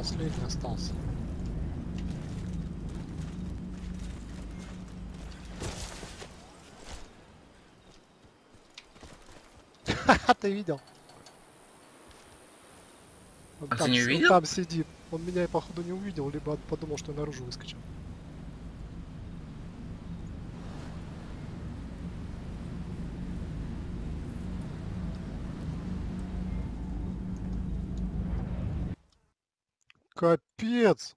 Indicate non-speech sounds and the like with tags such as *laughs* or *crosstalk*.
Последний остался. Ха-ха, *laughs* ты видел? Он А ты там, не с- он увидел? там сидит. Он меня, походу, не увидел, либо подумал, что я наружу выскочил. Капец!